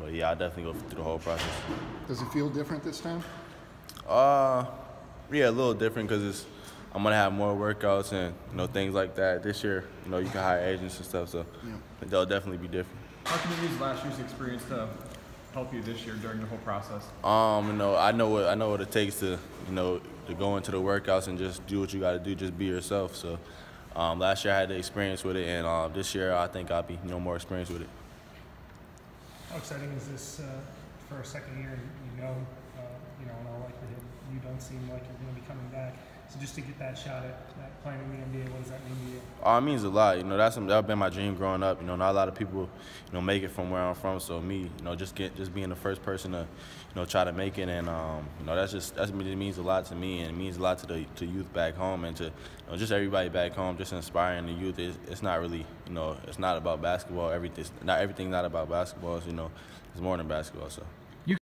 but yeah, I definitely go through the whole process. Does it feel different this time? Uh, yeah, a little different because it's I'm gonna have more workouts and you know things like that this year. You know, you can hire agents and stuff, so Yeah. they'll definitely be different. How can you use last year's experience to help you this year during the whole process? Um, you know, I know what I know what it takes to you know to go into the workouts and just do what you got to do, just be yourself. So, um, last year I had the experience with it, and uh, this year I think I'll be you know more experienced with it. How exciting is this uh, for a second year? You know, uh, you know, in all likelihood, you don't seem like you're going to be coming back. So just to get that shot at, at playing in the NBA, what does that mean to you? Uh, it means a lot. You know, that's that's been my dream growing up. You know, not a lot of people, you know, make it from where I'm from. So me, you know, just get just being the first person to, you know, try to make it, and um, you know, that's just that's it means a lot to me, and it means a lot to the to youth back home, and to you know, just everybody back home, just inspiring the youth. It's, it's not really, you know, it's not about basketball. Everything, not everything, not about basketball. It's, you know, it's more than basketball. So.